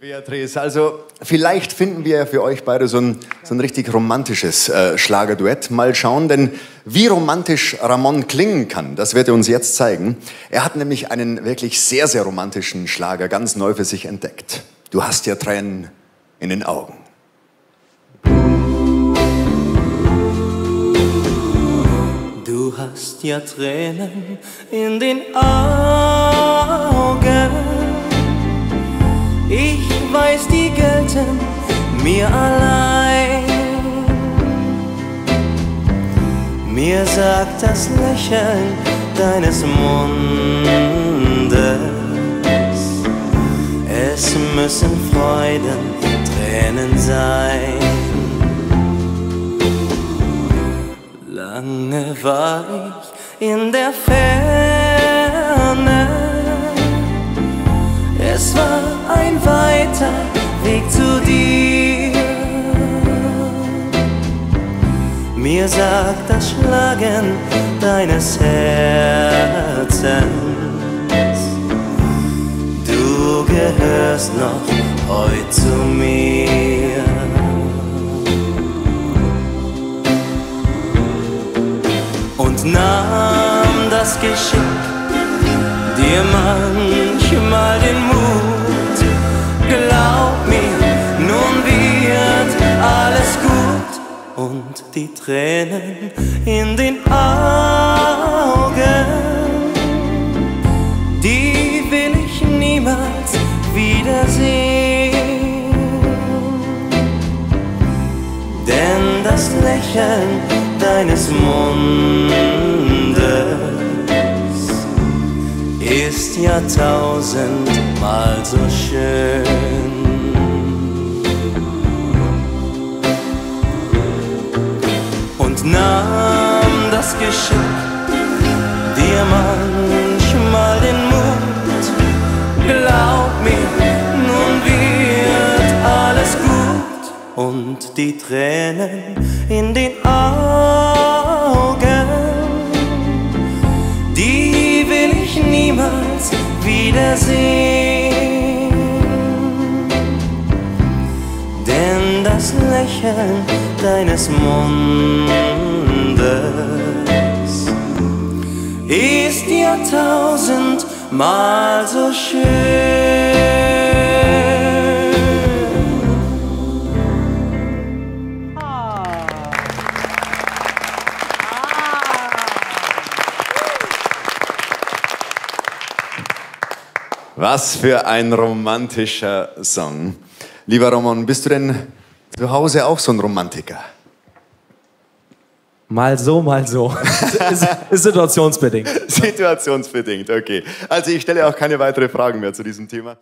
Beatrice, also vielleicht finden wir für euch beide so ein, so ein richtig romantisches äh, Schlagerduett. Mal schauen, denn wie romantisch Ramon klingen kann, das wird er uns jetzt zeigen. Er hat nämlich einen wirklich sehr, sehr romantischen Schlager ganz neu für sich entdeckt. Du hast ja Tränen in den Augen. Du hast ja Tränen in den Augen weiß, die gelten mir allein. Mir sagt das Lächeln deines Mundes, es müssen Freuden, Tränen sein. Lange war ich in der Ferne, es war Weg zu dir. Mir sagt das Schlagen deines Herzens, du gehörst noch heute zu mir. Und nahm das Geschick dir manchmal den Mut und die Tränen in den Augen, die will ich niemals wiedersehen. Denn das Lächeln deines Mundes ist ja tausendmal so schön. Nahm das Geschick dir manchmal den Mut. Glaub mir, nun wird alles gut und die Tränen in den Augen, die will ich niemals wiedersehen. Denn das Lächeln deines Mundes ist ja tausendmal so schön. Was für ein romantischer Song. Lieber Roman, bist du denn zu Hause auch so ein Romantiker? Mal so, mal so. ist, ist situationsbedingt. Situationsbedingt, okay. Also ich stelle auch keine weiteren Fragen mehr zu diesem Thema.